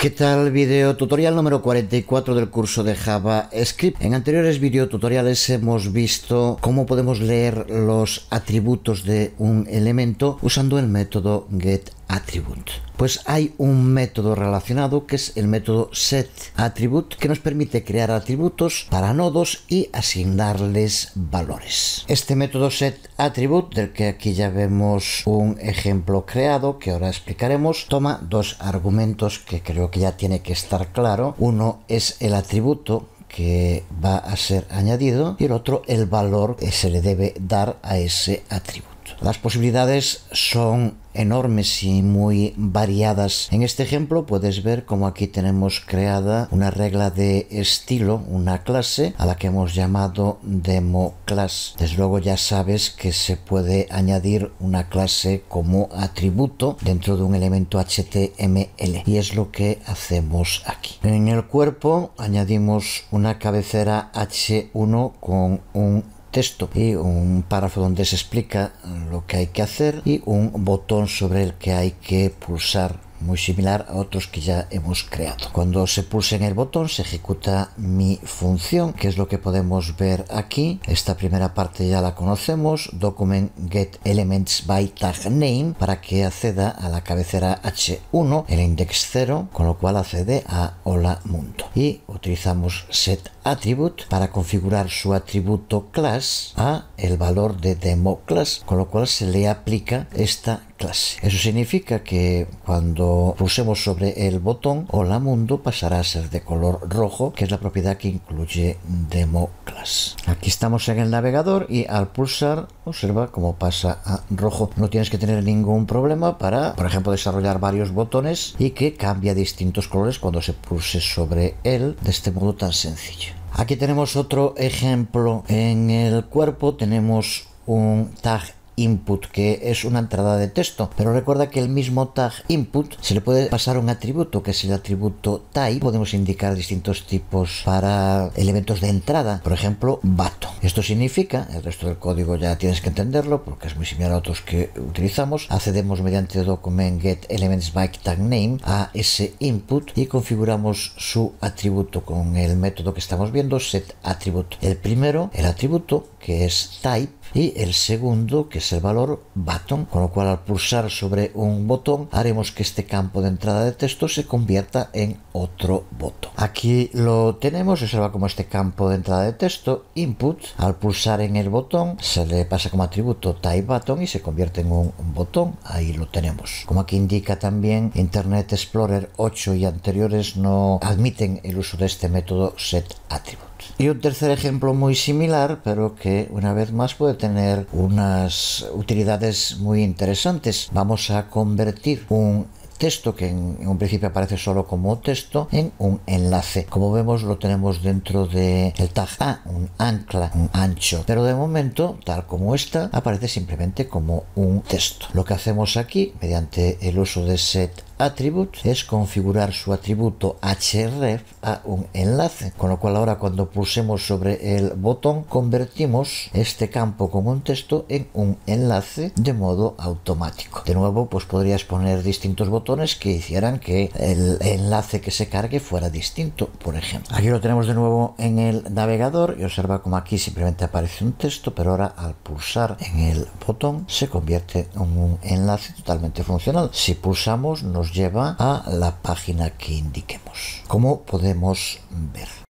¿Qué tal? Video tutorial número 44 del curso de JavaScript. En anteriores videotutoriales hemos visto cómo podemos leer los atributos de un elemento usando el método getAttribute. Pues hay un método relacionado que es el método setAttribute que nos permite crear atributos para nodos y asignarles valores. Este método setAttribute, del que aquí ya vemos un ejemplo creado que ahora explicaremos, toma dos argumentos que creo que ya tiene que estar claro. Uno es el atributo que va a ser añadido y el otro el valor que se le debe dar a ese atributo. Las posibilidades son enormes y muy variadas. En este ejemplo puedes ver como aquí tenemos creada una regla de estilo, una clase a la que hemos llamado demo class. Desde luego ya sabes que se puede añadir una clase como atributo dentro de un elemento HTML y es lo que hacemos aquí. En el cuerpo añadimos una cabecera H1 con un texto y un párrafo donde se explica lo que hay que hacer y un botón sobre el que hay que pulsar muy similar a otros que ya hemos creado. Cuando se pulsa en el botón se ejecuta mi función, que es lo que podemos ver aquí. Esta primera parte ya la conocemos, document get para que acceda a la cabecera H1, el index 0, con lo cual accede a hola mundo. Y utilizamos set attribute para configurar su atributo class a el valor de demo class, con lo cual se le aplica esta clase. Eso significa que cuando pulsemos sobre el botón Hola Mundo pasará a ser de color rojo, que es la propiedad que incluye Demo Class. Aquí estamos en el navegador y al pulsar observa cómo pasa a rojo. No tienes que tener ningún problema para, por ejemplo, desarrollar varios botones y que cambie a distintos colores cuando se pulse sobre él de este modo tan sencillo. Aquí tenemos otro ejemplo. En el cuerpo tenemos un tag input, que es una entrada de texto. Pero recuerda que el mismo tag input se le puede pasar un atributo, que es el atributo type. Podemos indicar distintos tipos para elementos de entrada. Por ejemplo, button. Esto significa, el resto del código ya tienes que entenderlo, porque es muy similar a otros que utilizamos. Accedemos mediante document get elements by tag name a ese input y configuramos su atributo con el método que estamos viendo, set attribute. El primero, el atributo, que es type, y el segundo que es el valor button, con lo cual al pulsar sobre un botón haremos que este campo de entrada de texto se convierta en otro botón. Aquí lo tenemos, observa como este campo de entrada de texto, input, al pulsar en el botón se le pasa como atributo type button y se convierte en un, botón, ahí lo tenemos. Como aquí indica también Internet Explorer 8 y anteriores no admiten el uso de este método set attribute. Y un tercer ejemplo muy similar, pero que una vez más puede tener unas utilidades muy interesantes. Vamos a convertir un texto que en, un principio aparece solo como texto en un enlace. Como vemos lo tenemos dentro del el tag A, un ancla, un ancho. Pero de momento, tal como está, aparece simplemente como un texto. Lo que hacemos aquí, mediante el uso de set attribute es configurar su atributo href a un enlace, con lo cual ahora cuando pulsemos sobre el botón convertimos este campo con un texto en un enlace de modo automático. De nuevo, pues podrías poner distintos botones que hicieran que el enlace que se cargue fuera distinto, por ejemplo. Aquí lo tenemos de nuevo en el navegador y observa como aquí simplemente aparece un texto, pero ahora al pulsar en el botón se convierte en un enlace totalmente funcional. Si pulsamos lleva a la página que indiquemos. Como podemos ver.